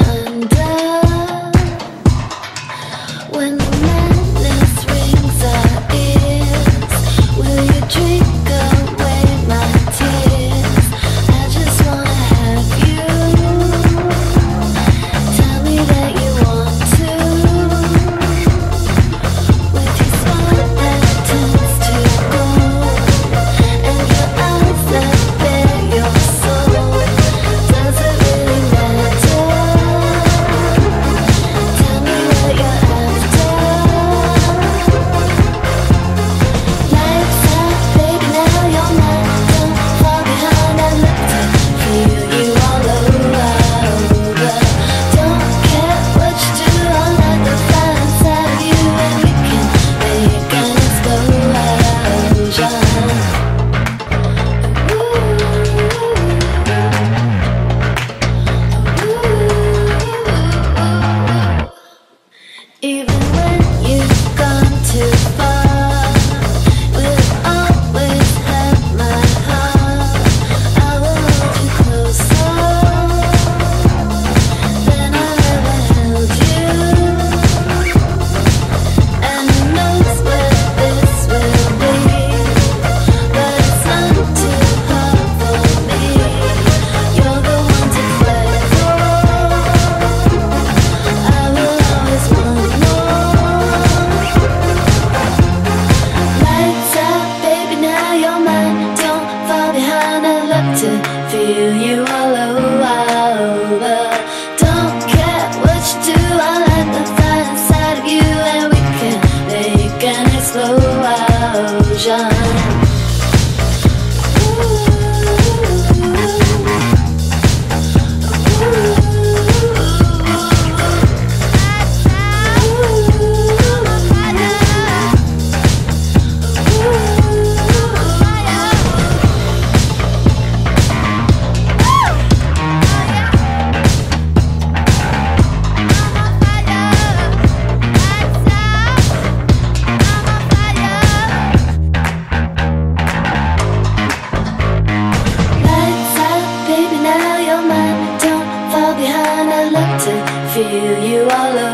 under. feel you all over. and I love to feel you all over.